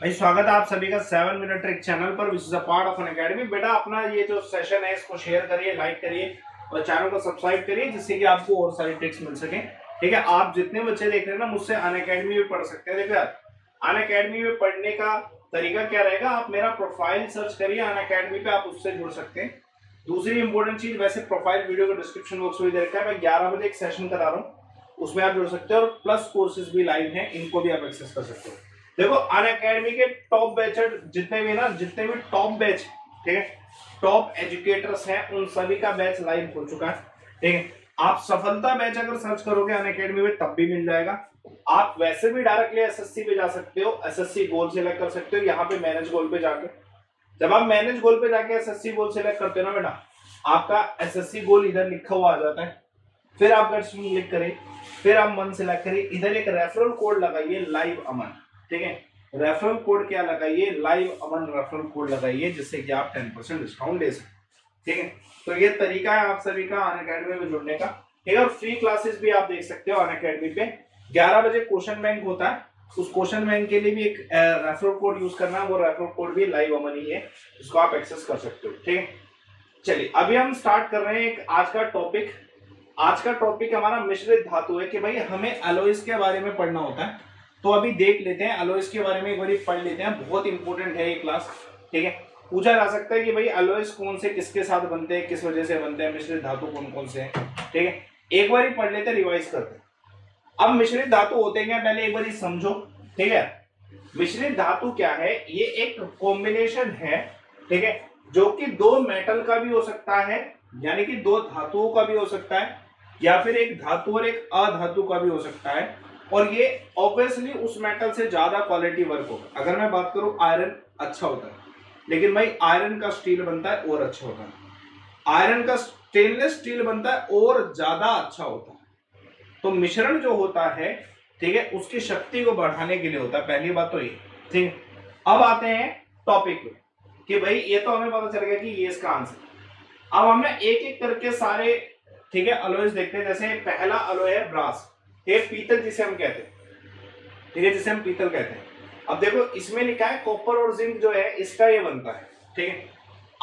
भाई, स्वागत है आप सभी का सेवन मिनट ट्रिक चैनल पर which is a part of Unacademy बेटा, अपना ये जो सेशन है, इसको शेयर करिए लाइक करिए और चैनल को सब्सक्राइब करिए, जिससे कि आपको और सारी ट्रिक्स मिल सके। ठीक है, आप जितने बच्चे देख रहे हैं ना, मुझसे अन अकेडमी में पढ़ सकते हैं। देखो अन अकेडमी में पढ़ने का तरीका क्या रहेगा? आप मेरा प्रोफ़ाइल सर्च करिए अन अकेडमी पे आप उससे जुड़ सकते हैं। दूसरी इंपॉर्टेंट चीज़, वैसे प्रोफ़ाइल वीडियो का डिस्क्रिप्शन बॉक्स में दे रखा है। मैं ग्यारह बजे एक सेशन करा रहा हूँ, उसमें आप जुड़ सकते हो और प्लस कोर्सेज भी लाइव हैं, इनको भी आप एक्सेस कर सकते हो। देखो अन अकेडमी के टॉप बैचर जितने भी ना, जितने भी टॉप बैच ठीक है टॉप एजुकेटर्स हैं, उन सभी का बैच लाइव हो चुका है, ठीक है। आप सफलता बैच अगर सर्च करोगे अन अकेडमी में, तब भी मिल जाएगा। आप वैसे भी डायरेक्टली एसएससी पे जा सकते हो एसएससी गोल सिलेक्ट कर सकते हो, यहाँ पे मैनेज गोल पे जाके। जब आप मैनेज गोल पे जाके एसएससी गोल सिलेक्ट करते हो ना बेटा, आपका एसएससी गोल इधर लिखा हुआ आ जाता है। फिर आप गेट क्लिक करें, फिर आप मन सिलेक्ट करें, इधर एक रेफरल कोड लगाइए लाइव अमन ठीक है? रेफरल कोड क्या लगाइए? लाइव अमन रेफरल कोड लगाइए, जिससे कि आप टेन परसेंट डिस्काउंट ले सकते ठीक है? तो ये तरीका है आप सभी का अन अकेडमी में जुड़ने का। ठीक है? और फ्री क्लासेस भी आप देख सकते हो अन अकेडमी पे। 11 बजे क्वेश्चन बैंक होता है। उस क्वेश्चन बैंक के लिए भी एक रेफरल कोड यूज़ करना है वो रेफरल कोड भी लाइव अमन ही है। उसको आप एक्सेस कर सकते हो। ठीक है? चलिए, अभी हम स्टार्ट कर रहे हैं एक आज का टॉपिक आज का टॉपिक हमारा मिश्रित धातु है कि भाई हमें एलोइस के बारे में पढ़ना होता है। तो अभी देख लेते हैं अलोइस के बारे में एक बार पढ़ लेते हैं। बहुत इंपॉर्टेंट है ये क्लास ठीक है? पूछा जा सकता है कि भाई अलोइस कौन से, किसके साथ बनते हैं, किस वजह से बनते हैं, मिश्रित धातु कौन कौन से हैं, ठीक है? एक बार ही पढ़ लेते हैं रिवाइज करते हैं। अब मिश्रित धातु होते हैं पहले एक बार समझो, ठीक है? मिश्रित धातु क्या है? ये एक कॉम्बिनेशन है, ठीक है? जो कि दो मेटल का भी हो सकता है, यानी कि दो धातुओं का भी हो सकता है, या फिर एक धातु और एक अधातु का भी हो सकता है। और ये ऑब्वियसली उस मेटल से ज़्यादा क्वालिटी वर्क होगा। अगर मैं बात करूँ आयरन अच्छा होता है। लेकिन भाई आयरन का स्टील बनता है और अच्छा होता है। आयरन का स्टेनलेस स्टील बनता है और ज़्यादा अच्छा होता है। तो मिश्रण जो होता है, ठीक है, उसकी शक्ति को बढ़ाने के लिए होता है। पहली बात तो ये, ठीक है। अब आते हैं टॉपिक पे कि भाई ये तो हमें पता चल गया कि ये इसका आंसर अब हमने एक एक करके सारे, ठीक है अलोइस देखते हैं। जैसे पहला अलोय है ब्रास ये पीतल जिसे हम कहते हैं। ठीक है, जिसे हम पीतल कहते हैं। अब देखो, इसमें लिखा है कॉपर और जिंक जो है, इसका ये बनता है। ठीक है?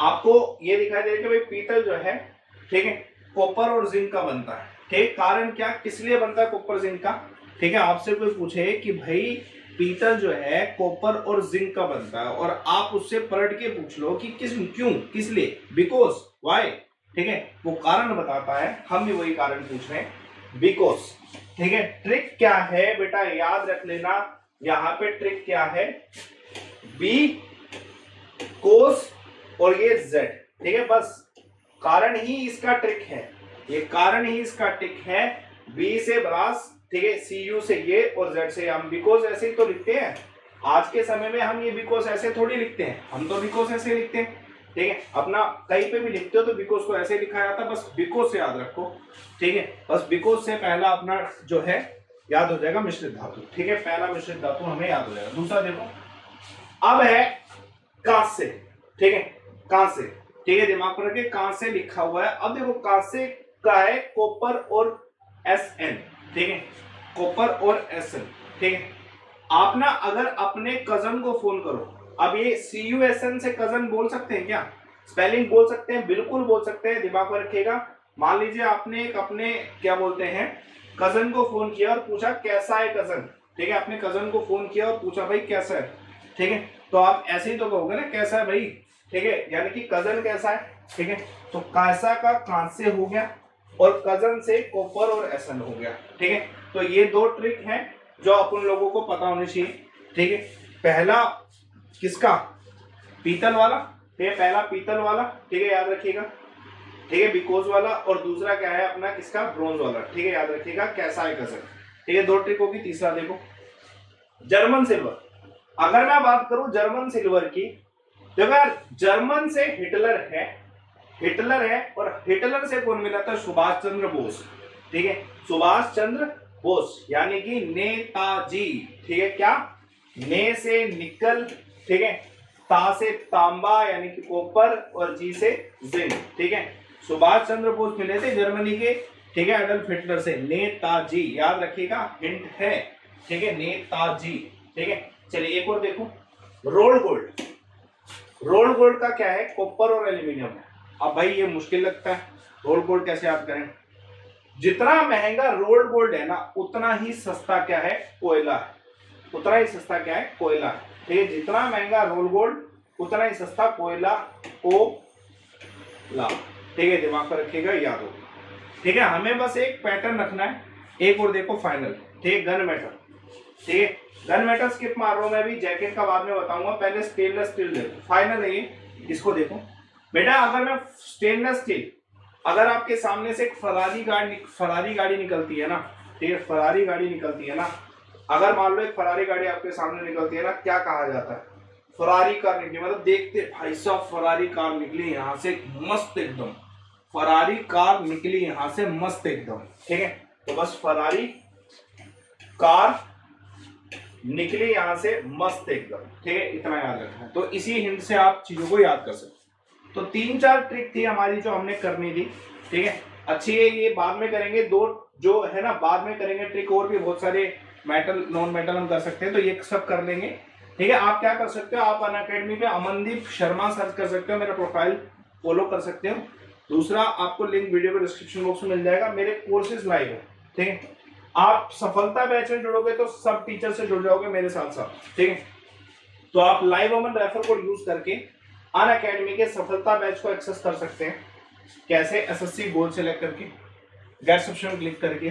आपको ये दिखाई दे कि भाई पीतल जो है, ठीक है कॉपर और जिंक का बनता है। ठीक कारण क्या? किस लिए बनता है कॉपर जिंक का? ठीक है, आपसे कोई पूछे कि भाई पीतल जो है कॉपर और जिंक का बनता है, और आप उससे पलट के पूछ लो कि किस, क्यों, किस लिए? बिकॉज़ वाई ठीक है? वो कारण बताता है। हम भी वही कारण पूछ रहे हैं। बिकॉज़ ठीक है ट्रिक क्या है बेटा? याद रख लेना, यहाँ पे ट्रिक क्या है? बी कोस और ये जेड ठीक है, बस कारण ही इसका ट्रिक है। ये कारण ही इसका ट्रिक है। बी से ब्रास ठीक है सी यू से ये और जेड से हम बिकोस ऐसे ही तो लिखते हैं। आज के समय में हम ये बिकोस ऐसे थोड़ी लिखते हैं। हम तो बिकोस ऐसे लिखते हैं। ठीक है? अपना कहीं पे भी लिखते हो तो बिकोस को ऐसे लिखा जाता है बस बिकोस से याद रखो, ठीक है? बस बिकोस से पहला अपना जो है, याद हो जाएगा मिश्रित धातु, ठीक है? पहला मिश्रित धातु हमें याद हो जाएगा। दूसरा देखो, अब है कांसे, ठीक है? कांसे, ठीक है? दिमाग पर रखे कांसे लिखा हुआ है। अब देखो, कांसे का है कॉपर और एस एन ठीक है? कॉपर और एस एन ठीक है? आप ना अगर अपने कज़न को फ़ोन करो अब ये सी यू एस एन से कज़न बोल सकते हैं क्या? स्पेलिंग बोल सकते हैं, बिल्कुल बोल सकते हैं, दिमाग में रखिएगा। मान लीजिए आपने एक अपने, क्या बोलते हैं कज़न को फ़ोन किया और पूछा, कैसा है कज़न ठीक है अपने कज़न को फ़ोन किया और पूछा, भाई, कैसा है? ठीक है तो आप ऐसे ही तो कहोगे ना, कैसा है भाई? ठीक है, यानी कि कज़न कैसा है? ठीक है तो कैसा का कांसे हो गया और कज़न से कोपर और एसन हो गया। ठीक है तो ये दो ट्रिक हैं जो अपन लोगों को पता होनी चाहिए। ठीक है, पहला किसका? पीतल वाला? ठीक है पहला पीतल वाला, ठीक है, याद रखिएगा। ठीक है बिकोज वाला, और दूसरा क्या है अपना, किसका? ब्रोंज वाला। ठीक है, याद रखिएगा, कैसा है कसर। ठीक है, दो ट्रिक होगी, तीसरा देखो। जर्मन सिल्वर अगर मैं बात करूँ जर्मन सिल्वर की तो अगर जर्मन से हिटलर है हिटलर है, और हिटलर से कौन मिला था? सुभाष चंद्र बोस। ठीक है, सुभाष चंद्र बोस, यानी कि नेताजी। ठीक है, क्या? ने से निकल ठीक है? ता से तांबा यानी कि कॉपर और जी से जिंक ठीक है? सुभाष चंद्र बोस मिले थे जर्मनी के, ठीक है? अडल्फ हिटलर से। नेताजी याद रखिएगा हिंट है, ठीक है? नेताजी ठीक है? चलिए एक और देखो। Role gold. रोल गोल्ड का क्या है? कॉपर और एल्यूमिनियम है। अब भाई ये मुश्किल लगता है। रोल गोल्ड कैसे याद करें? जितना महँगा रोल्ड गोल्ड है ना, उतना ही सस्ता क्या है? कोयला है। उतना ही सस्ता क्या है? कोयला है। है जितना महँगा रोल गोल्ड उतना ही सस्ता कोयला को ला। ठीक है, दिमाग पर रखिएगा, याद हो। ठीक है, हमें बस एक पैटर्न रखना है। एक और देखो फाइनल ठीक गन मेटल ठीक है गन मेटल स्किप मार रहा हूँ मैं भी जैकेट का बाद में बताऊँगा। पहले स्टेनलेस स्टील देखो फाइनल है ये, इसको देखो। बेटा, अगर मैं स्टेनलेस स्टील अगर आपके सामने से एक फरारी गाड़ी फरारी गाड़ी निकलती है ना, ठीक है फरारी गाड़ी निकलती है ना अगर मान लो एक फरारी गाड़ी आपके सामने निकलती है ना, क्या कहा जाता है? फरारी कार निकली मतलब देखते, भाई साहब फरारी कार निकली यहाँ से मस्त एकदम। फरारी कार निकली यहाँ से मस्त एकदम, ठीक है? तो बस फरारी कार निकली यहाँ से मस्त एकदम, ठीक है? इतना याद रखना है। तो इसी हिंट से आप चीज़ों को याद कर सकते तो तीन चार ट्रिक थी हमारी जो हमने करनी थी, ठीक है? अच्छी है, ये बाद में करेंगे। दो जो है ना, बाद में करेंगे ट्रिक और भी बहुत सारे मेटल नॉन मेटल हम कर सकते हैं तो ये सब कर लेंगे। ठीक है, आप क्या कर सकते हो, आप अन अकेडमी पे अमनदीप शर्मा सर्च कर सकते हो, मेरा प्रोफ़ाइल फॉलो कर सकते हो। दूसरा, आपको लिंक वीडियो के डिस्क्रिप्शन बॉक्स में मिल जाएगा, मेरे कोर्सेज लाइव है, ठीक है। आप सफलता बैच में जुड़ोगे तो सब टीचर से जुड़ जाओगे मेरे साथ साथ, ठीक है। तो आप live Aman refer code use करके अन अकेडमी के सफलता बैच को एक्सेस कर सकते हैं। कैसे? एसएससी गोल सेलेक्ट करके गेट सब्सक्रिप्शन क्लिक करके।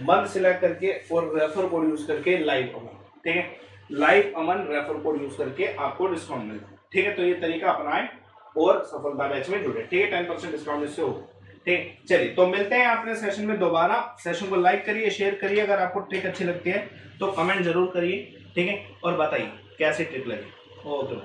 मंथ सिलेक्ट करके और रेफर कोड यूज़ करके लाइव अमन, ठीक है? Live Aman refer code use करके आपको डिस्काउंट मिलता है ठीक है? तो ये तरीका अपनाएँ और सफलता बैच में जुड़े, ठीक है? टेन परसेंट डिस्काउंट इससे हो ठीक चलिए तो मिलते हैं अपने सेशन में दोबारा। सेशन को लाइक करिए शेयर करिए, अगर आपको ट्रिक अच्छी लगती है तो कमेंट ज़रूर करिए, ठीक है? और बताइए, कैसी ट्रिक लगी? ओके।